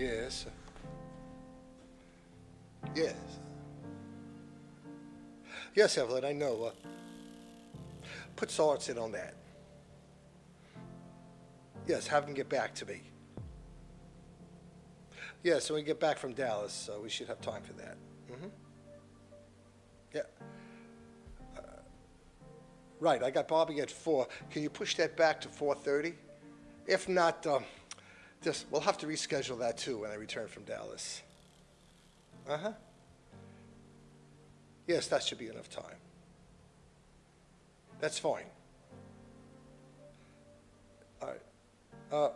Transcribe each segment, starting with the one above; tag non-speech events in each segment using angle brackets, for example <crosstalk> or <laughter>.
Yes. Yes. Yes, Evelyn, I know. Uh, put Sarts in on that. Yes, have him get back to me. Yes, when we get back from Dallas, uh, we should have time for that. hmm Yeah. Uh, Right, I got Bobby at four. Can you push that back to four thirty? If not, um, just, we'll have to reschedule that too when I return from Dallas. Uh-huh. Yes, that should be enough time. That's fine. All right. Uh,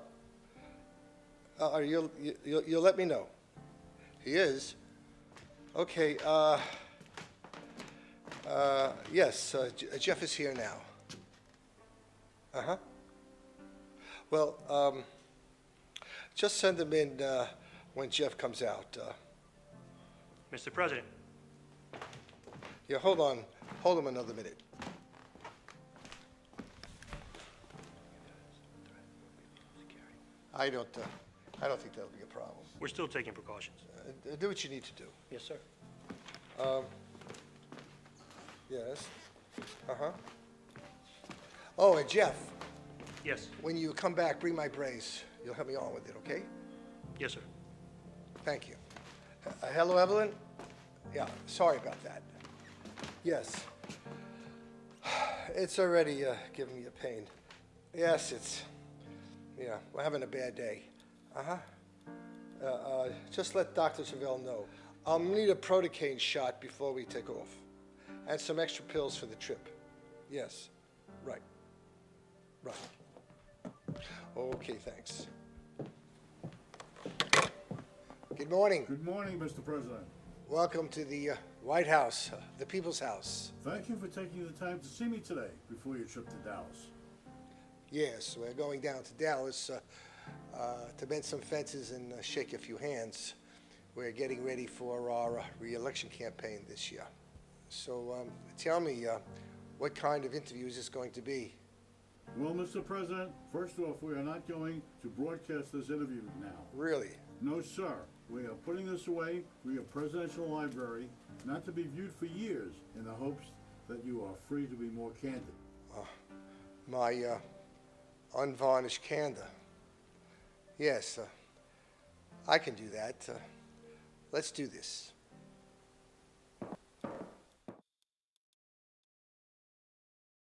uh, you'll, you- you'll, you'll let me know. He is? Okay, uh, uh, yes, uh, J- Jeff is here now. Uh-huh. Well, um, just send them in, uh, when Jeff comes out. Uh, Mr. President, yeah, hold on, hold him another minute. I don't, uh, I don't think that'll be a problem. we're still taking precautions. Uh, Do what you need to do. Yes, sir. Yes. Uh-huh. Oh, and Jeff, Yes, when you come back, bring my brace. You'll help me on with it, okay? yes, sir. Thank you. Uh, hello, Evelyn? Yeah, sorry about that. Yes. <sighs> It's already uh, giving me a pain. Yes, it's, yeah, we're having a bad day. Uh-huh. Uh, uh, just let Dr. Travell know. I'll need a protocaine shot before we take off. And some extra pills for the trip. Yes, right. Right. Okay, thanks. Good morning. Good morning, Mr. President. Welcome to the uh, White House, uh, the People's House. Thank you for taking the time to see me today before your trip to Dallas. Yes, we're going down to Dallas uh, uh, to mend some fences and uh, shake a few hands. We're getting ready for our uh, reelection campaign this year. So um, tell me, uh, what kind of interview is this going to be? Well, Mr. President, first off, we are not going to broadcast this interview now. Really? No, sir. We are putting this away for your presidential library, not to be viewed for years, in the hopes that you are free to be more candid. My uh, unvarnished candor. Yes, uh, I can do that. Uh, let's do this.